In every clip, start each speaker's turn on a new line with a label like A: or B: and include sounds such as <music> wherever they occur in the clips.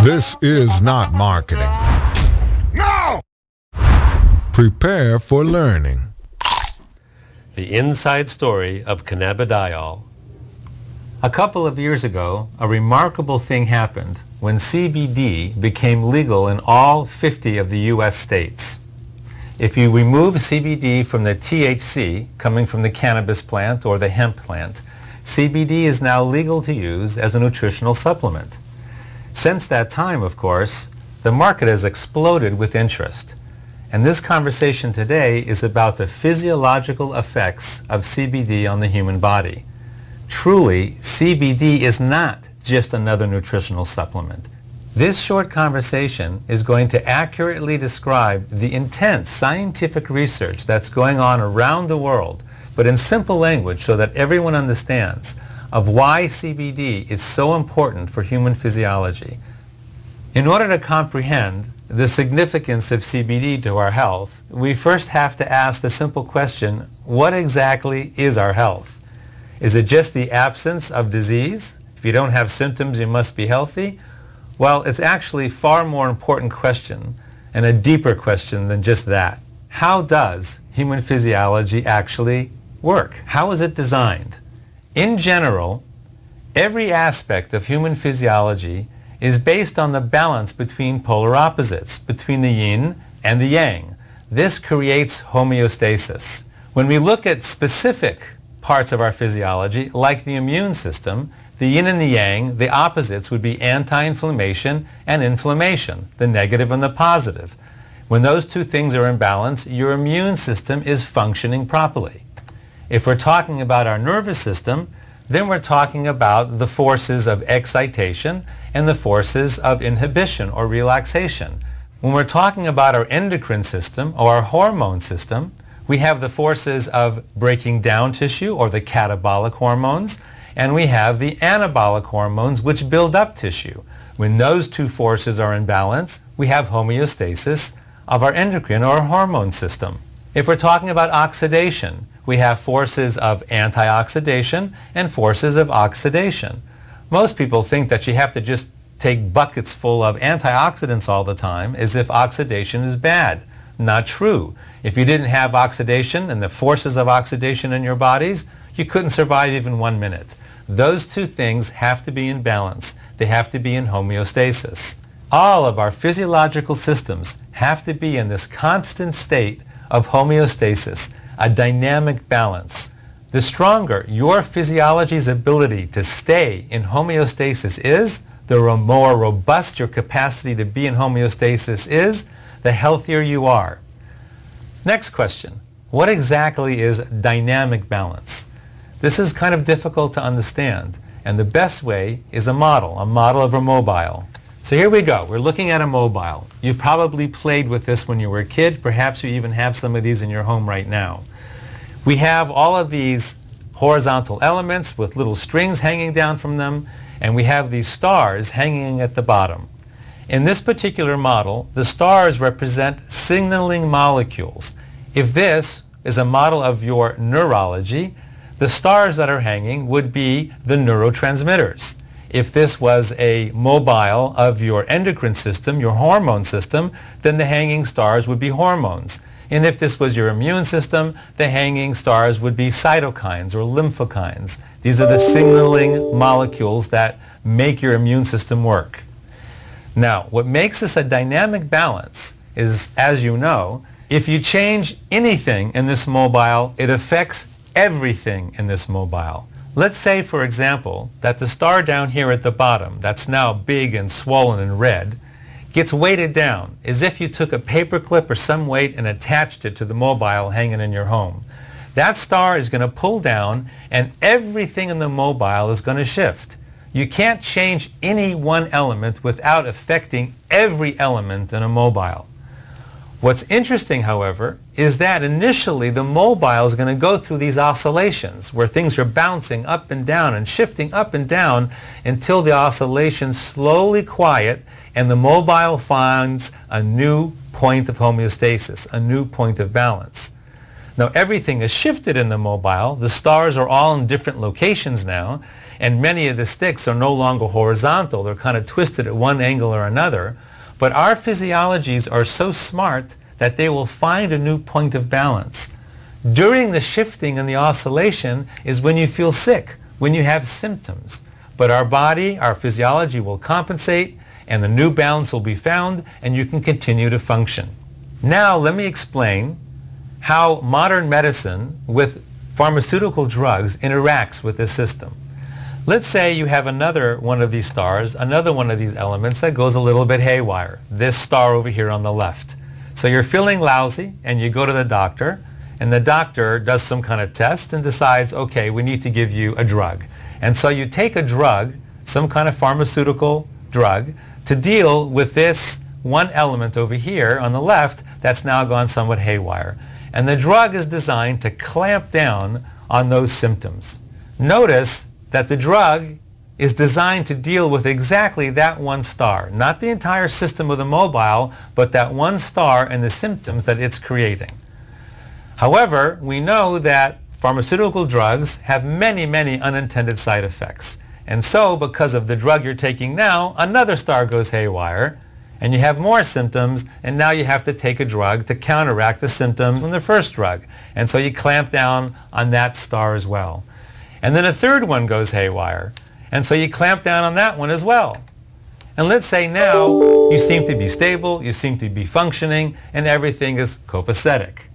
A: This is not marketing.
B: No!
A: Prepare for learning.
C: The inside story of cannabidiol. A couple of years ago, a remarkable thing happened when CBD became legal in all 50 of the U.S. states. If you remove CBD from the THC coming from the cannabis plant or the hemp plant, CBD is now legal to use as a nutritional supplement. Since that time, of course, the market has exploded with interest. And this conversation today is about the physiological effects of CBD on the human body. Truly, CBD is not just another nutritional supplement. This short conversation is going to accurately describe the intense scientific research that's going on around the world, but in simple language so that everyone understands of why CBD is so important for human physiology. In order to comprehend the significance of CBD to our health, we first have to ask the simple question, what exactly is our health? Is it just the absence of disease? If you don't have symptoms, you must be healthy? Well, it's actually far more important question and a deeper question than just that. How does human physiology actually work? How is it designed? In general, every aspect of human physiology is based on the balance between polar opposites, between the yin and the yang. This creates homeostasis. When we look at specific parts of our physiology, like the immune system, the yin and the yang, the opposites would be anti-inflammation and inflammation, the negative and the positive. When those two things are in balance, your immune system is functioning properly. If we're talking about our nervous system, then we're talking about the forces of excitation and the forces of inhibition or relaxation. When we're talking about our endocrine system or our hormone system, we have the forces of breaking down tissue or the catabolic hormones, and we have the anabolic hormones which build up tissue. When those two forces are in balance, we have homeostasis of our endocrine or hormone system. If we're talking about oxidation, we have forces of antioxidation and forces of oxidation. Most people think that you have to just take buckets full of antioxidants all the time as if oxidation is bad. Not true. If you didn't have oxidation and the forces of oxidation in your bodies, you couldn't survive even one minute. Those two things have to be in balance. They have to be in homeostasis. All of our physiological systems have to be in this constant state of homeostasis a dynamic balance. The stronger your physiology's ability to stay in homeostasis is, the more robust your capacity to be in homeostasis is, the healthier you are. Next question. What exactly is dynamic balance? This is kind of difficult to understand, and the best way is a model, a model of a mobile. So here we go. We're looking at a mobile. You've probably played with this when you were a kid. Perhaps you even have some of these in your home right now. We have all of these horizontal elements with little strings hanging down from them, and we have these stars hanging at the bottom. In this particular model, the stars represent signaling molecules. If this is a model of your neurology, the stars that are hanging would be the neurotransmitters. If this was a mobile of your endocrine system, your hormone system, then the hanging stars would be hormones. And if this was your immune system, the hanging stars would be cytokines or lymphokines. These are the signaling molecules that make your immune system work. Now, what makes this a dynamic balance is, as you know, if you change anything in this mobile, it affects everything in this mobile. Let's say, for example, that the star down here at the bottom, that's now big and swollen and red, gets weighted down as if you took a paper clip or some weight and attached it to the mobile hanging in your home. That star is going to pull down and everything in the mobile is going to shift. You can't change any one element without affecting every element in a mobile. What's interesting, however, is that initially the mobile is going to go through these oscillations where things are bouncing up and down and shifting up and down until the oscillations slowly quiet and the mobile finds a new point of homeostasis, a new point of balance. Now everything is shifted in the mobile. The stars are all in different locations now and many of the sticks are no longer horizontal. They're kind of twisted at one angle or another. But our physiologies are so smart that they will find a new point of balance. During the shifting and the oscillation is when you feel sick, when you have symptoms. But our body, our physiology will compensate and the new balance will be found and you can continue to function. Now let me explain how modern medicine with pharmaceutical drugs interacts with this system. Let's say you have another one of these stars, another one of these elements that goes a little bit haywire. This star over here on the left. So you're feeling lousy and you go to the doctor and the doctor does some kind of test and decides, okay, we need to give you a drug. And so you take a drug, some kind of pharmaceutical drug, to deal with this one element over here on the left that's now gone somewhat haywire. And the drug is designed to clamp down on those symptoms. Notice that the drug is designed to deal with exactly that one star, not the entire system of the mobile, but that one star and the symptoms that it's creating. However, we know that pharmaceutical drugs have many, many unintended side effects. And so, because of the drug you're taking now, another star goes haywire, and you have more symptoms, and now you have to take a drug to counteract the symptoms from the first drug. And so you clamp down on that star as well. And then a third one goes haywire, and so you clamp down on that one as well. And let's say now you seem to be stable, you seem to be functioning, and everything is copacetic.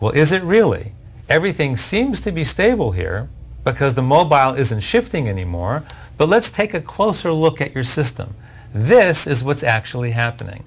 C: Well, is it really? Everything seems to be stable here because the mobile isn't shifting anymore, but let's take a closer look at your system. This is what's actually happening.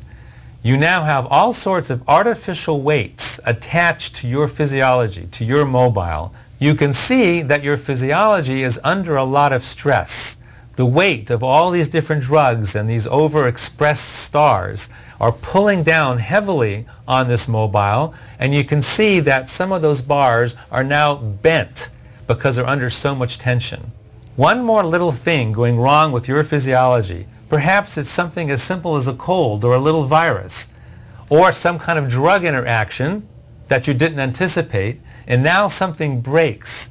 C: You now have all sorts of artificial weights attached to your physiology, to your mobile. You can see that your physiology is under a lot of stress. The weight of all these different drugs and these overexpressed stars are pulling down heavily on this mobile, and you can see that some of those bars are now bent because they're under so much tension. One more little thing going wrong with your physiology Perhaps it's something as simple as a cold or a little virus or some kind of drug interaction that you didn't anticipate and now something breaks.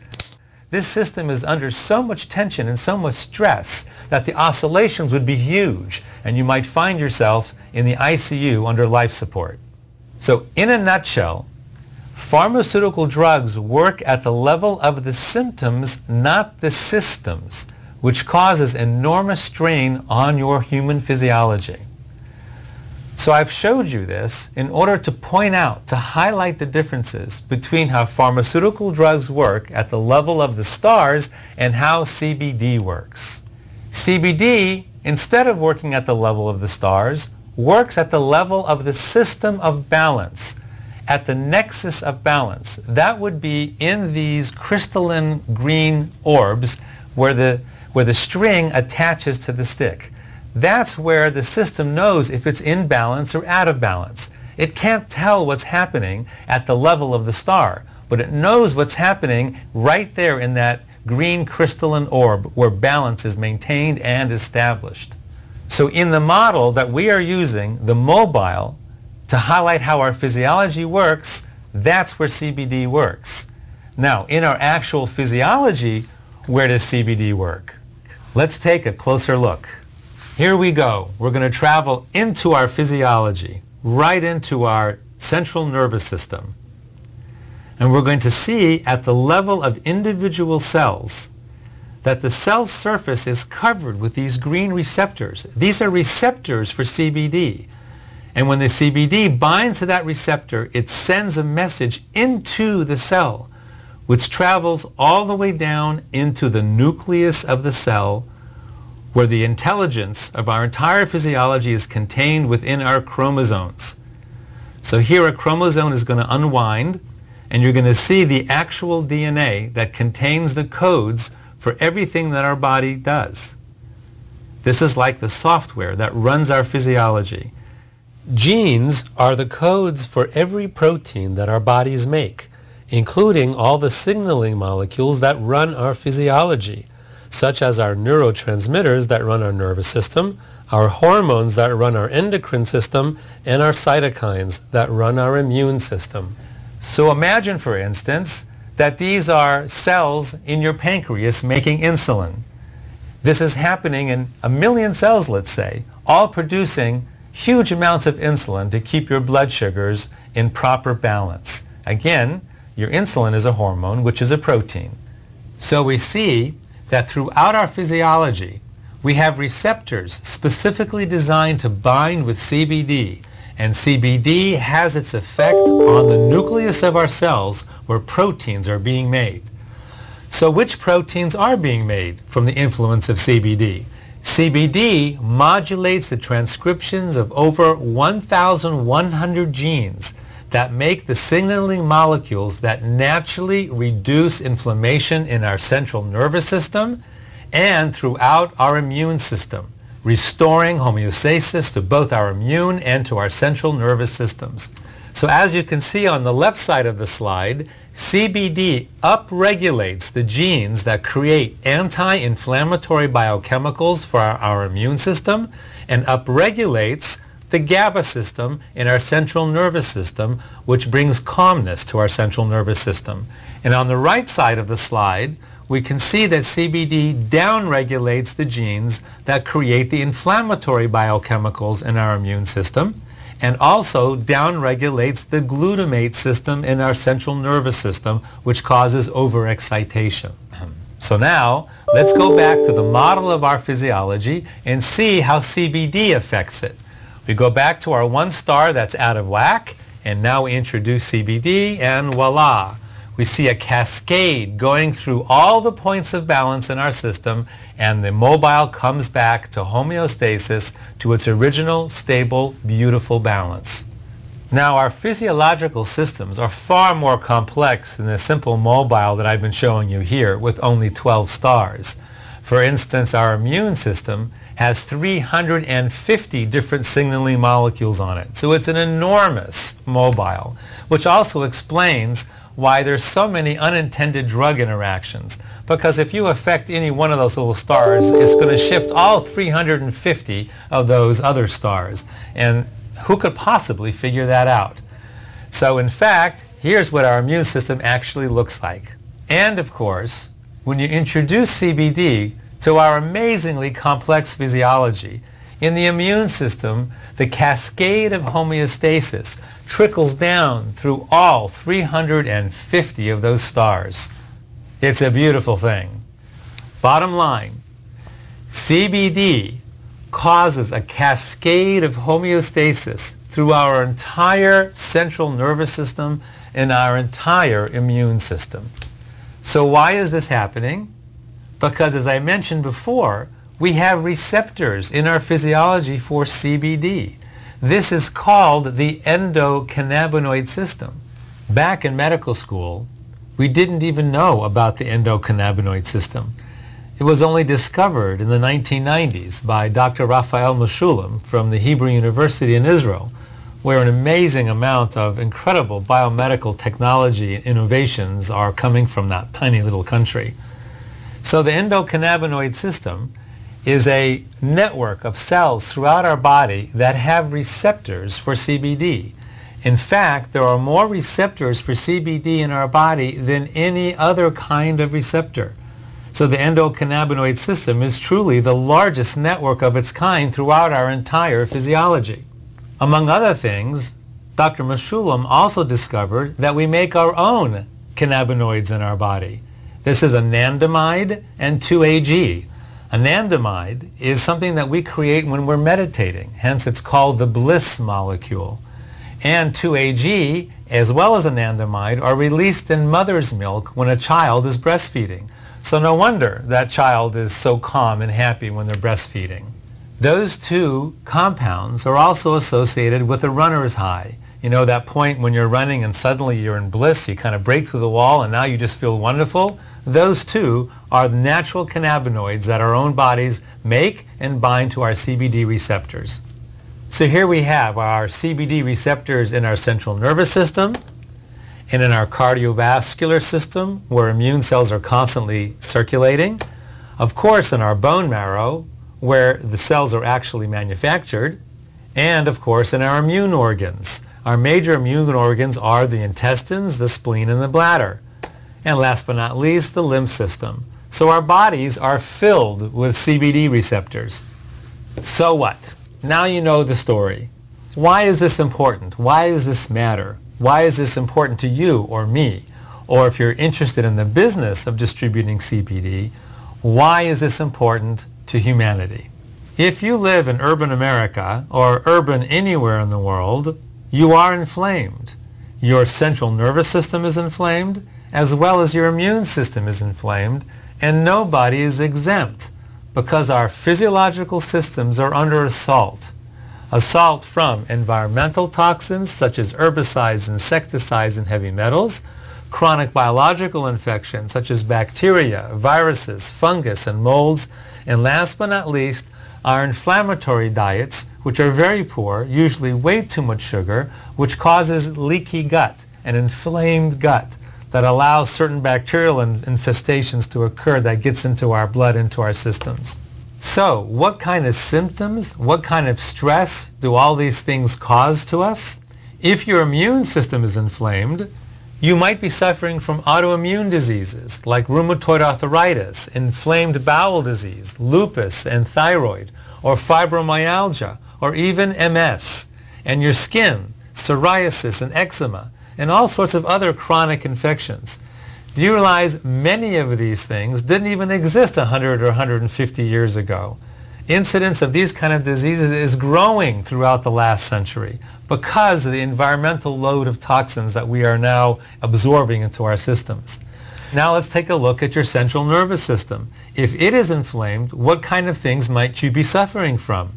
C: This system is under so much tension and so much stress that the oscillations would be huge and you might find yourself in the ICU under life support. So in a nutshell, pharmaceutical drugs work at the level of the symptoms, not the systems which causes enormous strain on your human physiology. So I've showed you this in order to point out, to highlight the differences between how pharmaceutical drugs work at the level of the stars and how CBD works. CBD, instead of working at the level of the stars, works at the level of the system of balance, at the nexus of balance. That would be in these crystalline green orbs where the where the string attaches to the stick. That's where the system knows if it's in balance or out of balance. It can't tell what's happening at the level of the star, but it knows what's happening right there in that green crystalline orb where balance is maintained and established. So in the model that we are using, the mobile, to highlight how our physiology works, that's where CBD works. Now, in our actual physiology, where does CBD work? Let's take a closer look. Here we go. We're going to travel into our physiology, right into our central nervous system. And we're going to see at the level of individual cells that the cell surface is covered with these green receptors. These are receptors for CBD. And when the CBD binds to that receptor, it sends a message into the cell which travels all the way down into the nucleus of the cell where the intelligence of our entire physiology is contained within our chromosomes. So here a chromosome is going to unwind and you're going to see the actual DNA that contains the codes for everything that our body does. This is like the software that runs our physiology. Genes are the codes for every protein that our bodies make including all the signaling molecules that run our physiology, such as our neurotransmitters that run our nervous system, our hormones that run our endocrine system, and our cytokines that run our immune system. So imagine, for instance, that these are cells in your pancreas making insulin. This is happening in a million cells, let's say, all producing huge amounts of insulin to keep your blood sugars in proper balance. Again, your insulin is a hormone, which is a protein. So we see that throughout our physiology, we have receptors specifically designed to bind with CBD, and CBD has its effect on the nucleus of our cells where proteins are being made. So which proteins are being made from the influence of CBD? CBD modulates the transcriptions of over 1,100 genes that make the signaling molecules that naturally reduce inflammation in our central nervous system and throughout our immune system, restoring homeostasis to both our immune and to our central nervous systems. So as you can see on the left side of the slide, CBD upregulates the genes that create anti-inflammatory biochemicals for our, our, immune system and upregulates the GABA system in our central nervous system, which brings calmness to our central nervous system. And on the right side of the slide, we can see that CBD downregulates the genes that create the inflammatory biochemicals in our immune system and also downregulates the glutamate system in our central nervous system, which causes overexcitation. <clears throat> So now, let's go back to the model of our physiology and see how CBD affects it. We go back to our one star that's out of whack, and now we introduce CBD, and voila, we see a cascade going through all the points of balance in our system and the mobile comes back to homeostasis to its original, stable, beautiful balance. Now our physiological systems are far more complex than the simple mobile that I've been showing you here with only 12 stars. For instance, our immune system has 350 different signaling molecules on it. So it's an enormous mobile, which also explains why there's so many unintended drug interactions. Because if you affect any one of those little stars, it's going to shift all 350 of those other stars. And who could possibly figure that out? So in fact, here's what our immune system actually looks like. And of course, when you introduce CBD to our amazingly complex physiology, in the immune system, the cascade of homeostasis trickles down through all 350 of those stars. It's a beautiful thing. Bottom line, CBD causes a cascade of homeostasis through our entire central nervous system and our entire immune system. So why is this happening? Because as I mentioned before, we have receptors in our physiology for CBD. This is called the endocannabinoid system. Back in medical school, we didn't even know about the endocannabinoid system. It was only discovered in the 1990s by Dr. Raphael Mechoulam from the Hebrew University in Israel, where an amazing amount of incredible biomedical technology innovations are coming from that tiny little country. So the endocannabinoid system is a network of cells throughout our body that have receptors for CBD. In fact, there are more receptors for CBD in our body than any other kind of receptor. So the endocannabinoid system is truly the largest network of its kind throughout our entire physiology. Among other things, Dr. Mechoulam also discovered that we make our own cannabinoids in our body. This is anandamide and 2-AG. Anandamide is something that we create when we're meditating. Hence, it's called the bliss molecule. And 2-AG, as well as anandamide, are released in mother's milk when a child is breastfeeding. So no wonder that child is so calm and happy when they're breastfeeding. Those two compounds are also associated with a runner's high. You know that point when you're running and suddenly you're in bliss, you kind of break through the wall and now you just feel wonderful? Those two are the natural cannabinoids that our own bodies make and bind to our CBD receptors. So here we have our CBD receptors in our central nervous system and in our cardiovascular system where immune cells are constantly circulating. Of course in our bone marrow where the cells are actually manufactured and of course in our immune organs. Our major immune organs are the intestines, the spleen, and the bladder and last but not least, the lymph system. So our bodies are filled with CBD receptors. So what? Now you know the story. Why is this important? Why does this matter? Why is this important to you or me? Or if you're interested in the business of distributing CBD, why is this important to humanity? If you live in urban America or urban anywhere in the world, you are inflamed. Your central nervous system is inflamed, as well as your immune system is inflamed, and nobody is exempt because our physiological systems are under assault. Assault from environmental toxins such as herbicides, insecticides, and heavy metals, chronic biological infections such as bacteria, viruses, fungus, and molds, and last but not least, our inflammatory diets, which are very poor, usually way too much sugar, which causes leaky gut, an inflamed gut that allows certain bacterial infestations to occur that gets into our blood, into our systems. So what kind of symptoms, what kind of stress do all these things cause to us? If your immune system is inflamed, you might be suffering from autoimmune diseases like rheumatoid arthritis, inflamed bowel disease, lupus and thyroid, or fibromyalgia, or even MS, and your skin, psoriasis and eczema, and all sorts of other chronic infections. Do you realize many of these things didn't even exist 100 or 150 years ago? Incidence of these kind of diseases is growing throughout the last century because of the environmental load of toxins that we are now absorbing into our systems. Now let's take a look at your central nervous system. If it is inflamed, what kind of things might you be suffering from?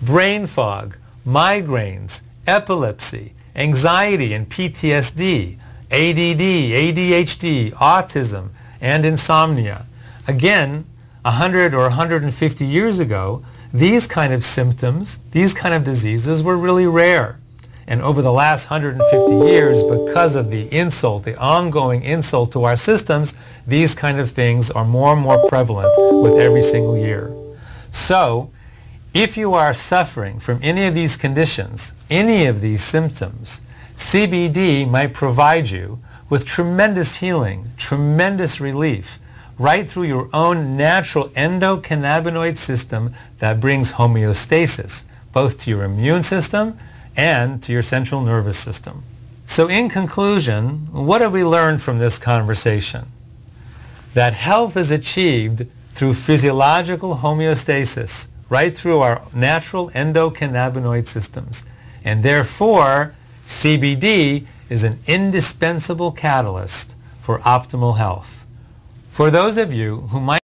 C: Brain fog, migraines, epilepsy, anxiety and PTSD, ADD, ADHD, autism, and insomnia. Again, 100 or 150 years ago, these kind of symptoms, these kind of diseases were really rare. And over the last 150 years, because of the insult, the ongoing insult to our systems, these kind of things are more and more prevalent with every single year. So, if you are suffering from any of these conditions, any of these symptoms, CBD might provide you with tremendous healing, tremendous relief, right through your own natural endocannabinoid system that brings homeostasis, both to your immune system and to your central nervous system. So in conclusion, what have we learned from this conversation? That health is achieved through physiological homeostasis, right through our natural endocannabinoid systems. And therefore, CBD is an indispensable catalyst for optimal health. For those of you who might